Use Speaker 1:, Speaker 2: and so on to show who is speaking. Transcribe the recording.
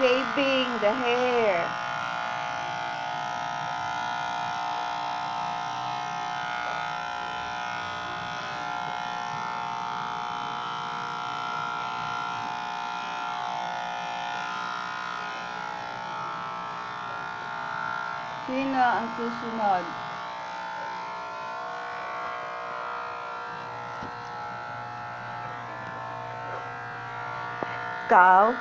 Speaker 1: shaving the hair. Sino ang susunod? Ikaw?